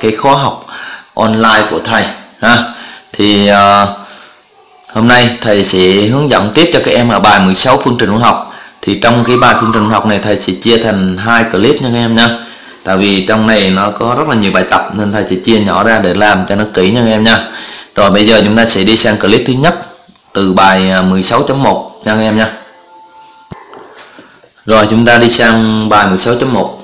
cái khóa học online của thầy ha. Thì uh, hôm nay thầy sẽ hướng dẫn tiếp cho các em ở bài 16 phương trình hóa học. Thì trong cái bài phương trình hóa học này thầy sẽ chia thành hai clip nha các em nha. Tại vì trong này nó có rất là nhiều bài tập nên thầy sẽ chia nhỏ ra để làm cho nó kỹ nha các em nha. Rồi bây giờ chúng ta sẽ đi sang clip thứ nhất từ bài à, 16.1 nha các em nha. Rồi chúng ta đi sang bài 16.1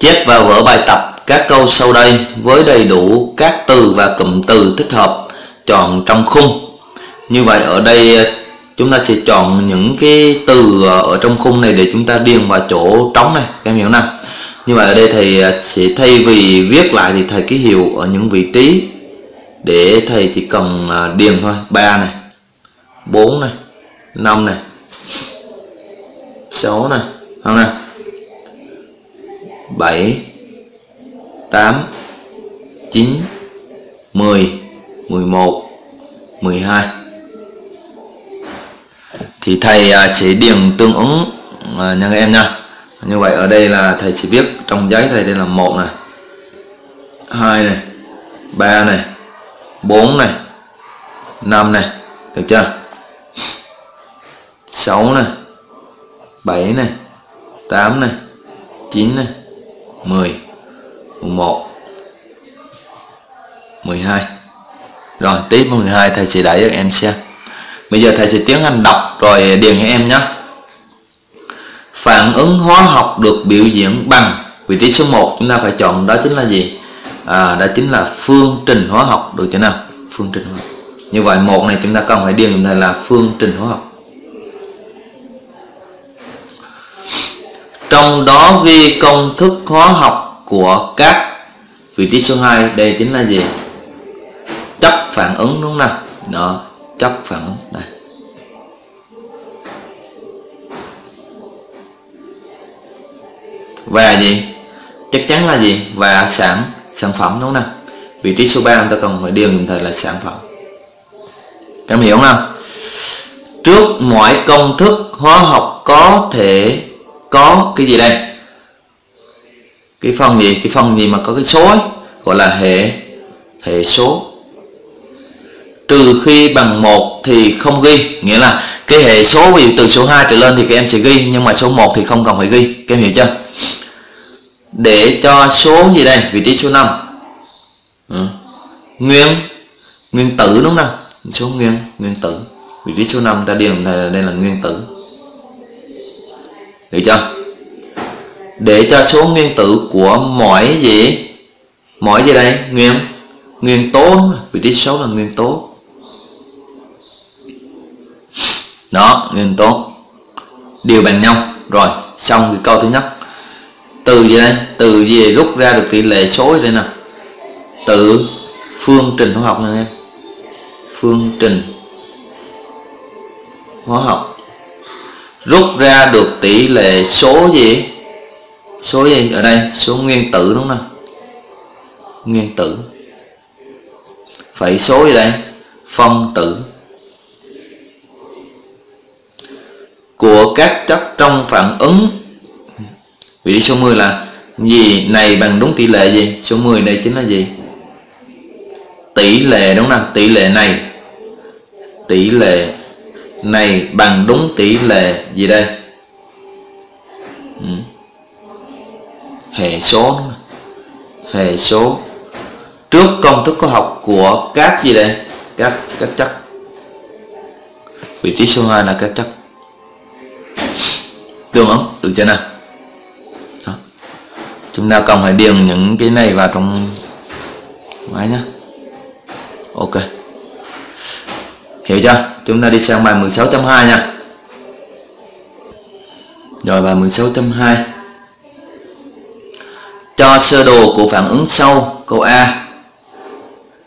Chép và vở bài tập các câu sau đây với đầy đủ các từ và cụm từ thích hợp chọn trong khung. Như vậy ở đây ờ, chúng ta sẽ chọn những cái từ ở trong khung này để chúng ta điền vào chỗ trống này, các em hiểu nào? Như vậy ở đây thầy ờ, sẽ thay vì viết lại thì thầy ký hiệu ở những vị trí để thầy chỉ cần ờ, điền thôi. 3 này 4 này 5 này 6 này, không này 7 8 9 10 11 12 thì thầy à, sẽ điền tương ứng à, nha các em nha. Như vậy ở đây là thầy chỉ viết trong giấy thầy đây là một này, hai này, ba này 4 này 5 này, được chưa? 6 này 7 này 8 này 9 này 10 11 12 rồi tiếp 12 thầy sẽ đẩy cho em xem. Bây giờ thầy sẽ tiến hành đọc rồi điền cho em nhé. Phản ứng hóa học được biểu diễn bằng. Vị trí số 1 chúng ta phải chọn đó chính là gì? À, đó chính là phương trình hóa học. Được chưa nào? Phương trình hóa học. Như vậy một này chúng ta cần phải điền này là phương trình hóa học. Trong đó ghi công thức hóa học của các vị trí số 2 đây chính là gì? Chất phản ứng, đúng không nào? Đó, chất phản ứng, đây. Và gì? Chắc chắn là gì? Và sản sản phẩm, đúng không nào? Vị trí số 3 chúng ta cần phải điền đồng thời là sản phẩm. Các em hiểu không trước mọi công thức hóa học có thể có cái gì đây? Cái phần gì? Cái phần gì mà có cái số ấy, gọi là hệ hệ số. Trừ khi bằng một thì không ghi nghĩa là cái hệ số ví dụ từ số 2 trở lên thì các em sẽ ghi nhưng mà số 1 thì không cần phải ghi các em hiểu chưa? Để cho số gì đây? Vị trí số 5 ừ. nguyên nguyên tử đúng không số nguyên nguyên tử. Vị trí số 5 ta điền đây là nguyên tử được chưa? Để cho số nguyên tử của mỗi gì? Mỗi gì đây? Nguyên nguyên tố. Vị trí số là nguyên tố. Đó, nguyên tố. Đều bằng nhau. Rồi, xong cái câu thứ nhất. Từ gì đây? Từ gì rút ra được tỷ lệ số đây nè? Từ phương trình hóa học nha em. Phương trình hóa học rút ra được tỷ lệ số gì? Số gì? Ở đây, số nguyên tử đúng không nguyên tử. Phải số gì đây? Phân tử. Của các chất trong phản ứng. Vị trí số 10 là gì? Này bằng đúng tỷ lệ gì? Số 10 đây chính là gì? Tỷ lệ đúng không tỷ lệ này. Tỷ lệ này bằng đúng tỷ lệ gì đây? Ừ. hệ số hệ số. Trước công thức hóa học của các gì đây? Các các chất. Vị trí số 2 là các chất. Tương ứng được chưa nào? Đó. chúng ta cần phải điền những cái này vào trong máy nhé. Ok hiểu chưa? Chúng ta đi sang bài 16.2 nha. Rồi bài 16.2 cho sơ đồ của phản ứng sau câu A.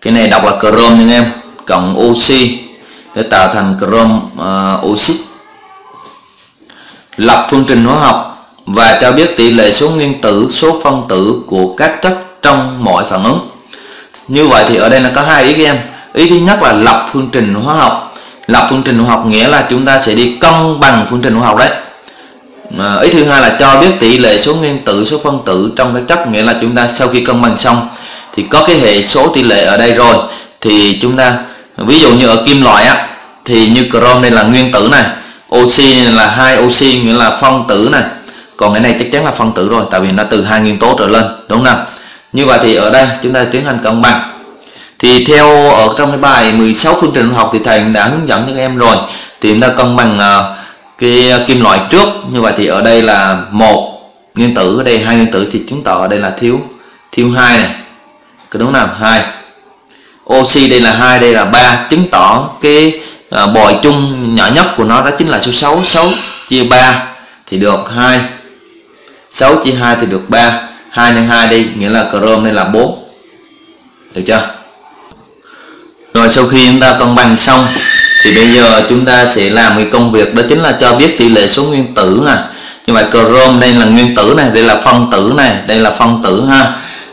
Cái này đọc là chrome nha em. Cộng oxy để tạo thành chrome ờ, uh, oxit lập phương trình hóa học và cho biết tỷ lệ số nguyên tử số phân tử của các chất trong mọi phản ứng. Như vậy thì ở đây là có hai ý các em ý thứ nhất là lập phương trình hóa học. Lập phương trình hóa học nghĩa là chúng ta sẽ đi cân bằng phương trình hóa học đấy. À, ý thứ hai là cho biết tỷ lệ số nguyên tử số phân tử trong các chất nghĩa là chúng ta sau khi cân bằng xong thì có cái hệ số tỷ lệ ở đây rồi thì chúng ta ví dụ như ở kim loại á thì như chrome đây là nguyên tử này oxy này là hai oxy nghĩa là phân tử này. Còn cái này chắc chắn là phân tử rồi tại vì nó từ hai nguyên tố trở lên đúng không nào? Như vậy thì ở đây chúng ta tiến hành cân bằng thì theo ở trong cái bài 16 phương trình học thì thầy đã hướng dẫn cho các em rồi. Thì chúng ta cân bằng uh, cái kim loại trước. Như vậy thì ở đây là một nguyên tử ở đây hai nguyên tử thì chứng tỏ ở đây là thiếu thiếu hai này. Có đúng nào? Hai. Oxy đây là hai đây là ba. Chứng tỏ cái uh, bội chung nhỏ nhất của nó đó chính là số 6 6 chia 3 thì được 2 6 chia 2 thì được 3 2 nhân 2 đi nghĩa là chrome đây là 4 được chưa? Rồi sau khi chúng ta cân bằng xong thì bây giờ chúng ta sẽ làm cái công việc đó chính là cho biết tỷ lệ số nguyên tử nè. Như vậy chrome đây là nguyên tử này đây là phân tử này đây là phân tử ha.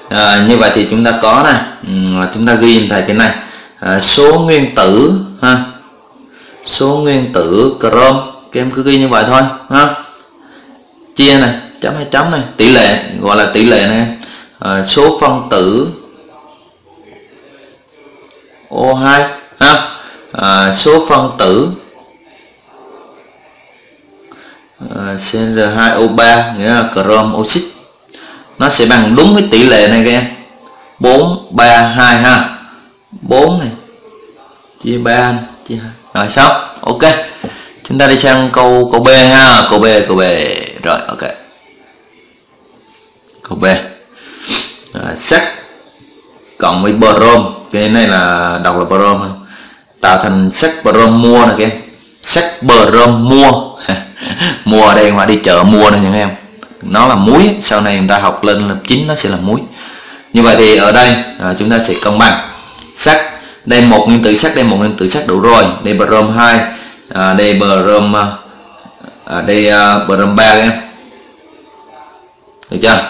À, như vậy thì chúng ta có này ừ, chúng ta ghi thầy cái này. À, số nguyên tử ha. Số nguyên tử chrome các em cứ ghi như vậy thôi ha. Chia này chấm hay chấm này. Tỷ lệ gọi là tỷ lệ này. À, số phân tử O2 ha? À, số phân tử. À, CR2O3 nghĩa là chrome oxit nó sẽ bằng đúng cái tỷ lệ này các em. 4 3 2 ha? 4 này chia 3 chia 2 rồi xong. Ok. Chúng ta đi sang câu câu B ha? Câu B câu B. Rồi ok. Câu B. Rồi, sắt cộng với brom cái này là đọc là brom tạo thành sắt brom mua nè các em sắc brom mua. Mua ở đây mà đi chợ mua nè những em nó là muối sau này chúng ta học lên lớp 9 nó sẽ là muối. Như vậy thì ở đây à, chúng ta sẽ cân bằng. Sắt đây một nguyên tử sắt đây một nguyên tử sắt đủ rồi. Đây brom 2 à, đây brom à, à đây uh, brom 3 các em được chưa?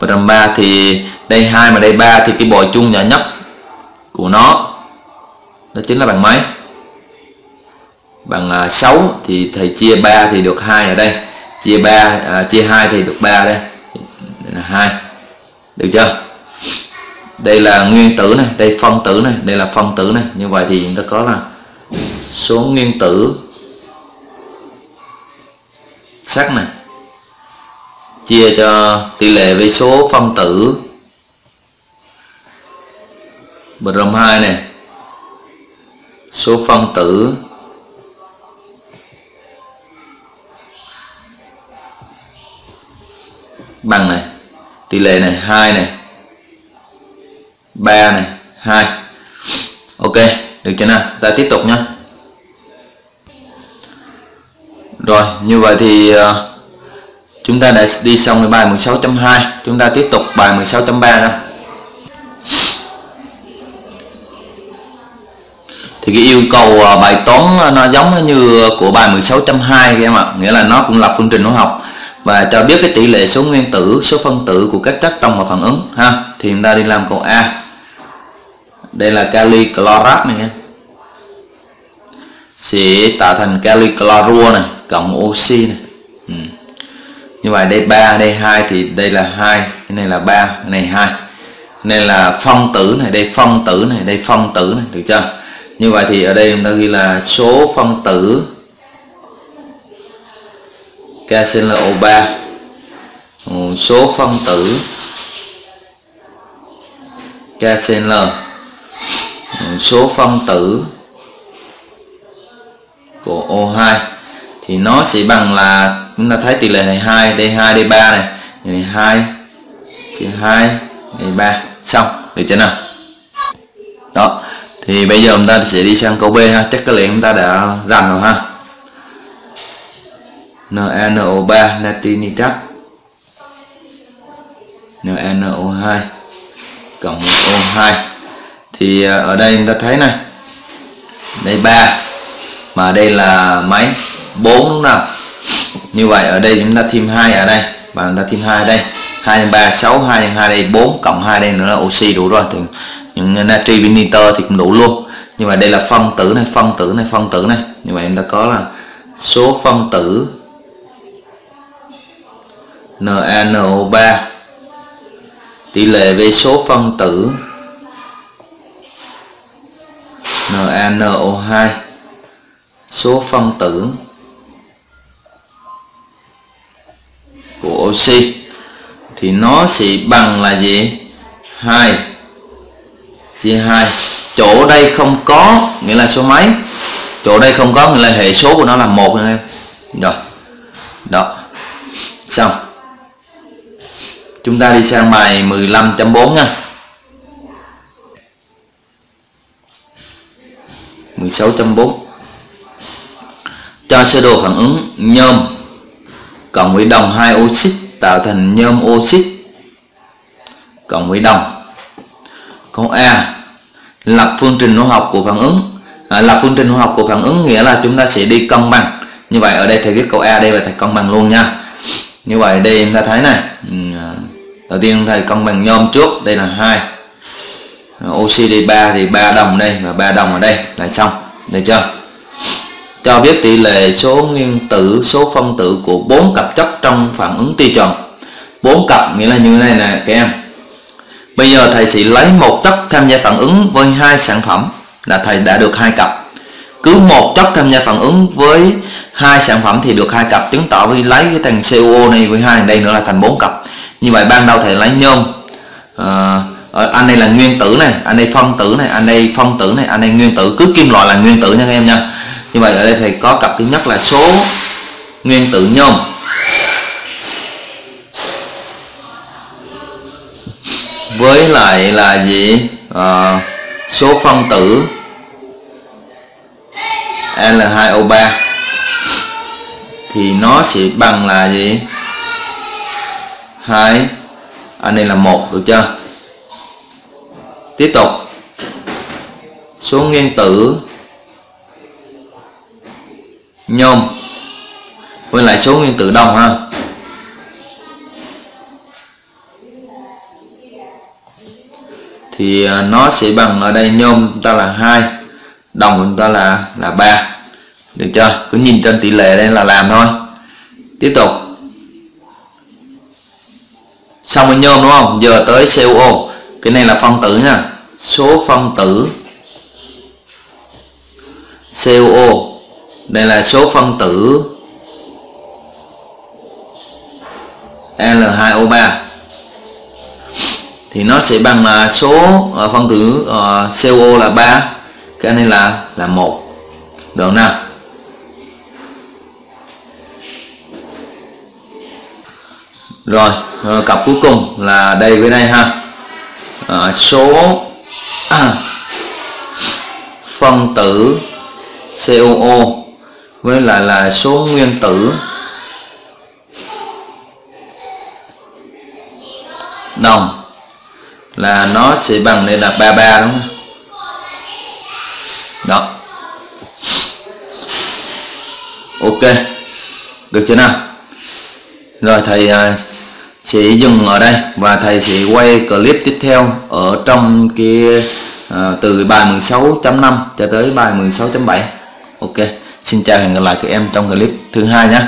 Brom 3 thì đây hai mà đây ba thì cái bội chung nhỏ nhất của nó. Đó chính là bằng mấy? Bằng à, 6 thì thầy chia 3 thì được 2 ở đây. Chia 3 à, chia 2 thì được 3 đây. Đây là 2 được chưa? Đây là nguyên tử này đây phân tử này đây là phân tử này. Như vậy thì chúng ta có là số nguyên tử sắc này. Chia cho tỷ lệ với số phân tử brom 2 này số phân tử. Bằng này. Tỷ lệ này 2 này 3 này 2 ok được chưa nào? Ta tiếp tục nhé rồi như vậy thì uh, chúng ta đã đi xong bài 16.2 chúng ta tiếp tục bài 16.3 nào. Thì cái yêu cầu à, bài toán à, nó giống như của bài 16.2 các em ạ. Nghĩa là nó cũng lập phương trình hóa học. Và cho biết cái tỷ lệ số nguyên tử, số phân tử của các chất trong một phản ứng, ha. Thì chúng ta đi làm câu A. Đây là kali chlorat này em. Sẽ tạo thành kali chlorua này, cộng oxy này. Ừ. như vậy đây 3 đây 2 thì đây là 2 cái này là 3 cái này 2 nên là phân tử này, đây phân tử này, đây phân tử này, được chưa? Như vậy thì ở đây chúng ta ghi là số phân tử KClO3 ừ, số phân tử KCl ừ, số phân tử của O2 thì nó sẽ bằng là, chúng ta thấy tỷ lệ này 2 D2 D3 này. Này 2 chia 2 D3 xong, được chưa nào? Đó thì bây giờ chúng ta sẽ đi sang câu B ha. Chắc cái lẽ chúng ta đã rành rồi ha. NaNO3 natri nitrat NaNO2 cộng O2 thì à, ở đây chúng ta thấy này. Đây 3 mà đây là mấy 4 đúng nào? Như vậy ở đây chúng ta thêm 2 ở đây, và chúng ta thêm 2 ở đây. 2 nhân 3 6 2 nhân 2 đây 4 cộng 2 đây nữa là oxy đủ rồi. Thì những natri với thì cũng đủ luôn. Nhưng mà đây là phân tử này, phân tử này, phân tử này. Như vậy chúng ta có là số phân tử NaNO3 tỷ lệ về số phân tử NaNO2 số phân tử của oxy thì nó sẽ bằng là gì? 2 chia 2 chỗ đây không có, nghĩa là số mấy? Chỗ đây không có, nghĩa là hệ số của nó là một anh em. Rồi. Đó. Xong. Chúng ta đi sang bài 15.4 nha. 16.4 cho sơ đồ phản ứng nhôm cộng với đồng hai oxit tạo thành nhôm oxit cộng với đồng. Câu A lập phương trình hóa học của phản ứng. À, lập phương trình hóa học của phản ứng nghĩa là chúng ta sẽ đi cân bằng. Như vậy ở đây thầy viết câu A đây và thầy cân bằng luôn nha. Như vậy đây chúng ta thấy này. Ừ, à, đầu tiên thầy cân bằng nhôm trước đây là hai. Oxy đi 3 thì 3 đồng đây và 3 đồng ở đây. Là xong. Được chưa? Cho biết tỷ lệ số nguyên tử số phân tử của bốn cặp chất trong phản ứng tiêu chuẩn bốn cặp nghĩa là như thế này nè các em bây giờ thầy sẽ lấy một chất tham gia phản ứng với hai sản phẩm là thầy đã được hai cặp. Cứ một chất tham gia phản ứng với hai sản phẩm thì được hai cặp chứng tỏ với lấy cái thằng COO này với hai đây nữa là thành bốn cặp. Như vậy ban đầu thầy lấy nhôm à, anh đây là nguyên tử này anh đây phân tử này anh đây phân tử này anh đây nguyên tử. Cứ kim loại là nguyên tử nha các em nha. Như vậy ở đây thầy có cặp thứ nhất là số nguyên tử nhôm. Với lại là gì? À, số phân tử L2O3 thì nó sẽ bằng là gì? Hai. Anh đây là một được chưa? Tiếp tục. Số nguyên tử nhôm. Với lại số nguyên tử đồng ha. Thì à, nó sẽ bằng ở đây nhôm chúng ta là hai, đồng chúng ta là là ba. Được chưa? Cứ nhìn trên tỷ lệ đây là làm thôi. Tiếp tục. Xong với nhôm đúng không? Giờ tới COO cái này là phân tử nha. Số phân tử COO đây là số phân tử L2O3 thì nó sẽ bằng là số uh, phân tử ờ, uh, CO là 3 cái này là là một. Được nào? Rồi uh, cặp cuối cùng là đây với đây ha. Uh, số uh, phân tử COO với lại là số nguyên tử. Đồng là nó sẽ bằng đây là 33 đúng không? Đó. Ok. Được chưa nào? Rồi thầy à, sẽ dừng ở đây và thầy sẽ quay clip tiếp theo ở trong kia uh, à, từ bài 16.5 cho tới bài 16.7 ok. Xin chào hẹn gặp lại các em trong clip thứ hai nhé.